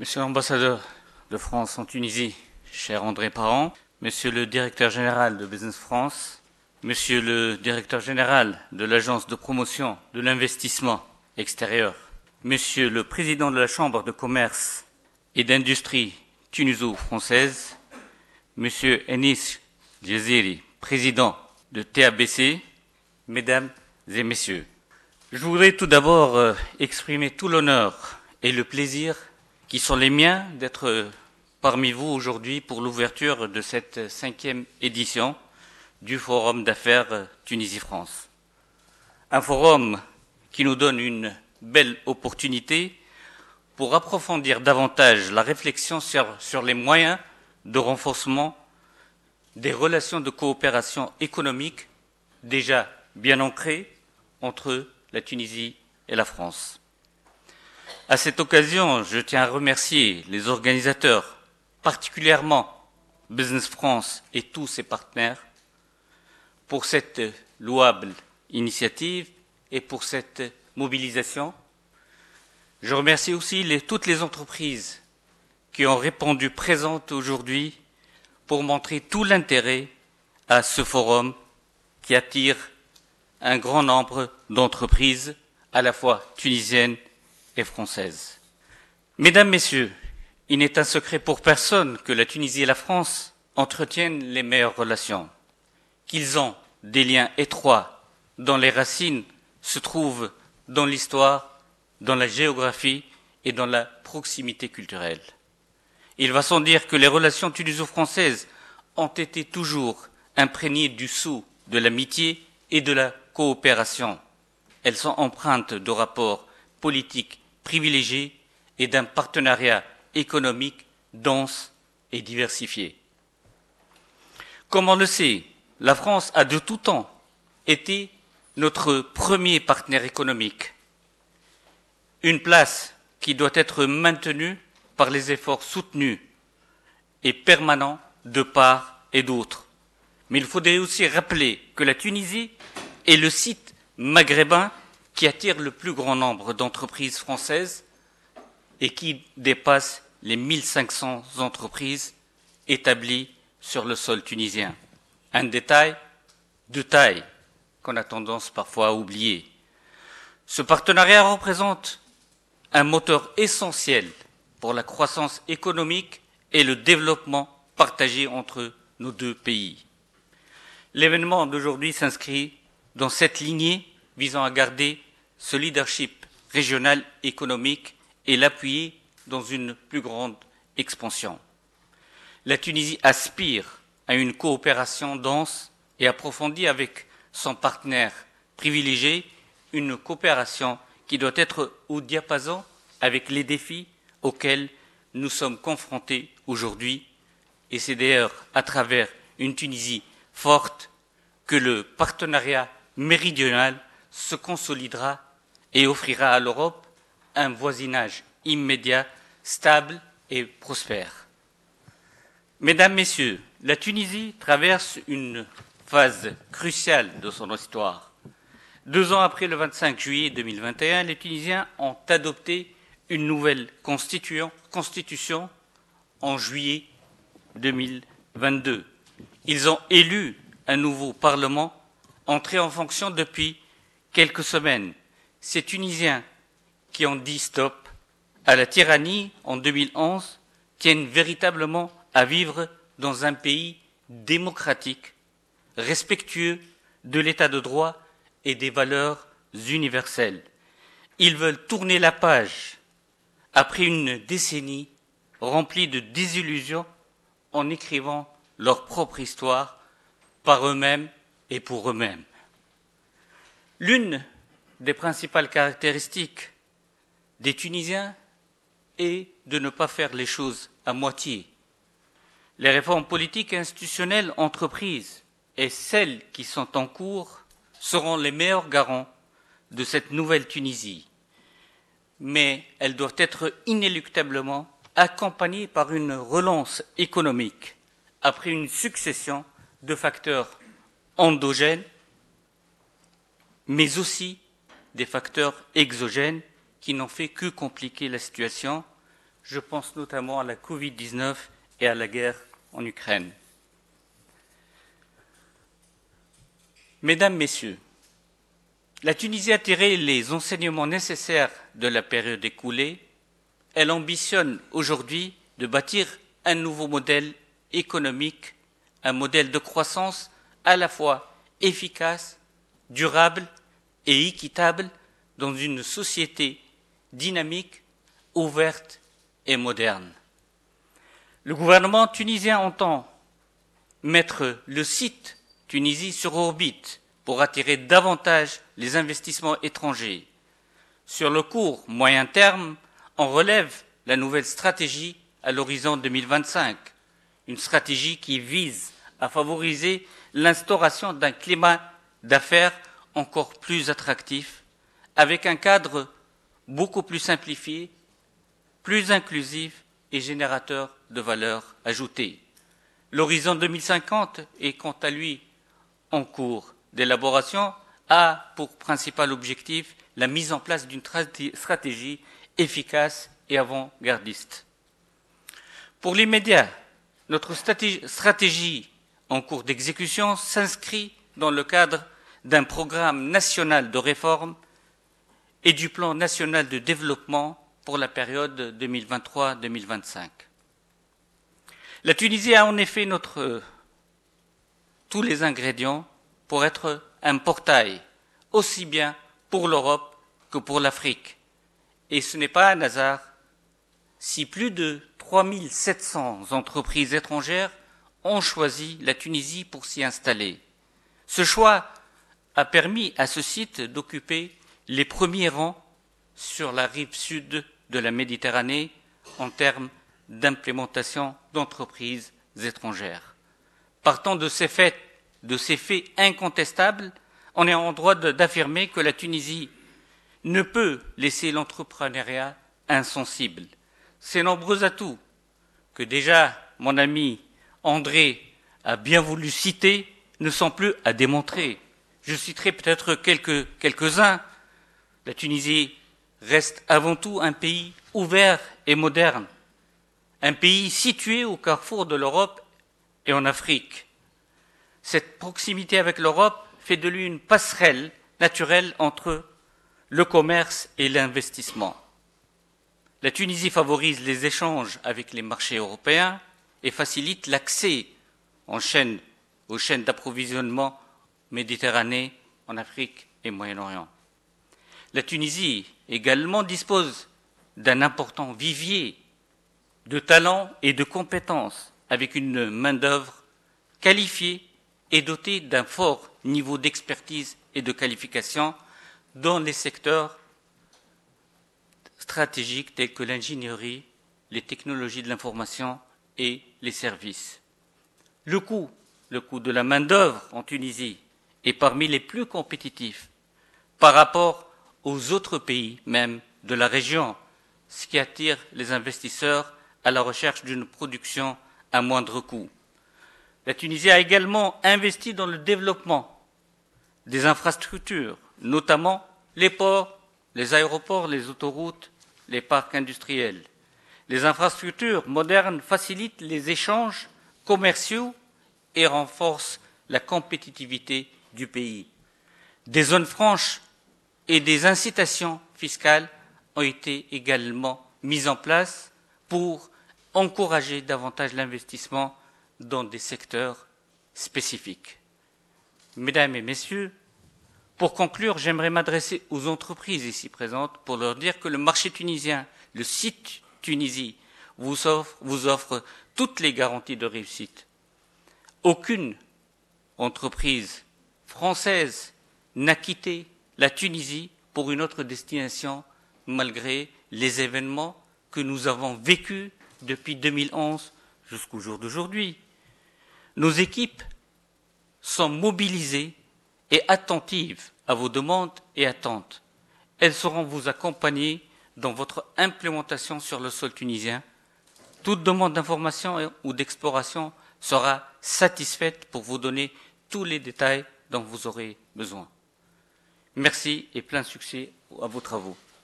Monsieur l'ambassadeur de France en Tunisie, cher André Parent, Monsieur le directeur général de Business France, Monsieur le directeur général de l'Agence de promotion de l'investissement extérieur, Monsieur le président de la Chambre de commerce et d'industrie tuniso-française, Monsieur Enis Jaziri, président de TABC, Mesdames et Messieurs, je voudrais tout d'abord euh, exprimer tout l'honneur et le plaisir qui sont les miens d'être parmi vous aujourd'hui pour l'ouverture de cette cinquième édition du Forum d'affaires Tunisie-France. Un forum qui nous donne une belle opportunité pour approfondir davantage la réflexion sur, sur les moyens de renforcement des relations de coopération économique déjà bien ancrées entre la Tunisie et la France. À cette occasion, je tiens à remercier les organisateurs, particulièrement Business France et tous ses partenaires, pour cette louable initiative et pour cette mobilisation. Je remercie aussi toutes les entreprises qui ont répondu présentes aujourd'hui pour montrer tout l'intérêt à ce forum qui attire un grand nombre d'entreprises, à la fois tunisiennes et. Mesdames, Messieurs, il n'est un secret pour personne que la Tunisie et la France entretiennent les meilleures relations, qu'ils ont des liens étroits dont les racines se trouvent dans l'histoire, dans la géographie et dans la proximité culturelle. Il va sans dire que les relations tuniso-françaises ont été toujours imprégnées du sceau de l'amitié et de la coopération. Elles sont empreintes de rapports politiques privilégiés et d'un partenariat économique dense et diversifié. Comme on le sait, la France a de tout temps été notre premier partenaire économique, une place qui doit être maintenue par les efforts soutenus et permanents de part et d'autre. Mais il faudrait aussi rappeler que la Tunisie est le site maghrébin qui attire le plus grand nombre d'entreprises françaises et qui dépasse les 1500 entreprises établies sur le sol tunisien. Un détail de taille qu'on a tendance parfois à oublier. Ce partenariat représente un moteur essentiel pour la croissance économique et le développement partagé entre nos deux pays. L'événement d'aujourd'hui s'inscrit dans cette lignée visant à garder ce leadership régional économique et l'appuyer dans une plus grande expansion. La Tunisie aspire à une coopération dense et approfondie avec son partenaire privilégié, une coopération qui doit être au diapason avec les défis auxquels nous sommes confrontés aujourd'hui. Et c'est d'ailleurs à travers une Tunisie forte que le partenariat méridional se consolidera et offrira à l'Europe un voisinage immédiat, stable et prospère. Mesdames, Messieurs, la Tunisie traverse une phase cruciale de son histoire. Deux ans après le 25 juillet 2021, les Tunisiens ont adopté une nouvelle constitution en juillet 2022. Ils ont élu un nouveau Parlement entré en fonction depuis quelques semaines. Ces Tunisiens qui ont dit stop à la tyrannie en 2011 tiennent véritablement à vivre dans un pays démocratique, respectueux de l'état de droit et des valeurs universelles. Ils veulent tourner la page après une décennie remplie de désillusions en écrivant leur propre histoire par eux-mêmes et pour eux-mêmes. L'une des principales caractéristiques des Tunisiens est de ne pas faire les choses à moitié. Les réformes politiques et institutionnelles entreprises et celles qui sont en cours seront les meilleurs garants de cette nouvelle Tunisie. Mais elles doivent être inéluctablement accompagnées par une relance économique après une succession de facteurs endogènes mais aussi des facteurs exogènes qui n'ont fait que compliquer la situation, Je pense notamment à la Covid-19 et à la guerre en Ukraine. Mesdames, Messieurs, la Tunisie a tiré les enseignements nécessaires de la période écoulée. Elle ambitionne aujourd'hui de bâtir un nouveau modèle économique, un modèle de croissance à la fois efficace, durable et équitable dans une société dynamique, ouverte et moderne. Le gouvernement tunisien entend mettre le site Tunisie sur orbite pour attirer davantage les investissements étrangers. Sur le court moyen terme, on relève la nouvelle stratégie à l'horizon 2025, une stratégie qui vise à favoriser l'instauration d'un climat d'affaires encore plus attractif, avec un cadre beaucoup plus simplifié, plus inclusif et générateur de valeur ajoutée. L'horizon 2050 est quant à lui en cours d'élaboration a pour principal objectif la mise en place d'une stratégie efficace et avant-gardiste. Pour l'immédiat, notre stratégie en cours d'exécution s'inscrit dans le cadre d'un programme national de réforme et du plan national de développement pour la période 2023-2025. La Tunisie a en effet notre, tous les ingrédients pour être un portail, aussi bien pour l'Europe que pour l'Afrique. Et ce n'est pas un hasard si plus de 3700 entreprises étrangères ont choisi la Tunisie pour s'y installer. Ce choix a permis à ce site d'occuper les premiers rangs sur la rive sud de la Méditerranée en termes d'implémentation d'entreprises étrangères. Partant de ces faits, de ces faits incontestables, on est en droit d'affirmer que la Tunisie ne peut laisser l'entrepreneuriat insensible. Ces nombreux atouts que déjà mon ami André a bien voulu citer ne sont plus à démontrer. Je citerai peut-être quelques, quelques-uns. La Tunisie reste avant tout un pays ouvert et moderne, un pays situé au carrefour de l'Europe et en Afrique. Cette proximité avec l'Europe fait de lui une passerelle naturelle entre le commerce et l'investissement. La Tunisie favorise les échanges avec les marchés européens et facilite l'accès aux chaînes d'approvisionnement Méditerranée, en Afrique et Moyen-Orient. La Tunisie également dispose d'un important vivier de talents et de compétences avec une main-d'œuvre qualifiée et dotée d'un fort niveau d'expertise et de qualification dans les secteurs stratégiques tels que l'ingénierie, les technologies de l'information et les services. Le coût, le coût de la main-d'œuvre en Tunisie est parmi les plus compétitifs par rapport aux autres pays même de la région, ce qui attire les investisseurs à la recherche d'une production à moindre coût. La Tunisie a également investi dans le développement des infrastructures, notamment les ports, les aéroports, les autoroutes, les parcs industriels. Les infrastructures modernes facilitent les échanges commerciaux et renforcent la compétitivité du pays. Des zones franches et des incitations fiscales ont été également mises en place pour encourager davantage l'investissement dans des secteurs spécifiques. Mesdames et Messieurs, pour conclure, j'aimerais m'adresser aux entreprises ici présentes pour leur dire que le marché tunisien, le site Tunisie, vous offre, vous offre toutes les garanties de réussite. Aucune entreprise française n'a quitté la Tunisie pour une autre destination malgré les événements que nous avons vécus depuis 2011 jusqu'au jour d'aujourd'hui. Nos équipes sont mobilisées et attentives à vos demandes et attentes. Elles sauront vous accompagner dans votre implémentation sur le sol tunisien. Toute demande d'information ou d'exploration sera satisfaite pour vous donner tous les détails dont vous aurez besoin. Merci et plein succès à vos travaux.